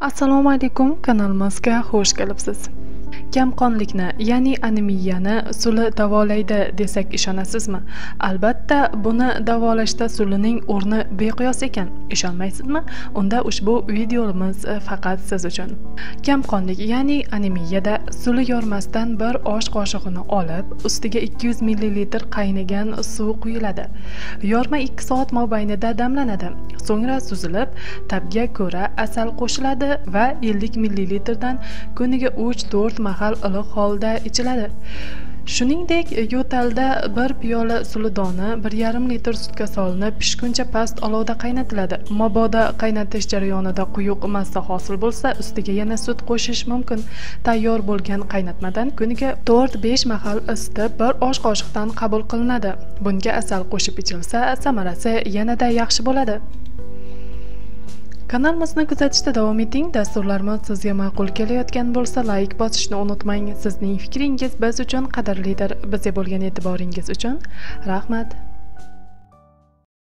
assalomu alaykum kanalimizga xush kelibsiz. Kamqonlikni ya'ni anemiyani suli davolaydi desak ishonasizmi? Albatta buni davolashda sulining o'rni beqiyos ekan. Ishonmaysizmi? Unda ushbu videomiz e, faqat siz uchun. Kamqonlik ya'ni anemiyada suli yormasdan bir osh qoshig'ini olib ustiga 200 ml qaynagan suv quyiladi. Yorma 2 soat mobaynida damlanadi. So'ngra suzilib tabga ko'ra asal qo'shiladi va 50 millilitrdan kuniga 3-4 mahal iliq holda ichiladi. Shuningdek yo'talda bir piyola sulidoni bir yarim litr sutga solinib pishguncha past olovda qaynatiladi. Mabodo qaynatish jarayonida quyuq massa hosil bo'lsa ustiga yana sut qo'shish mumkin. Tayyor bo'lgan qaynatmadan kuniga to'rt besh mahal isitib bir osh qoshiqdan qabul qilinadi. Bunga asal qo'shib ichilsa samarasi yanada yaxshi bo'ladi. Kanalimizni kuzatishda davom eting. Dasturlarimiz sizga ma'qul kelayotgan bo'lsa layk bosishni unutmang. Sizning fikringiz biz uchun qadrlidir. Bizga bo'lgan e'tiboringiz uchun rahmat.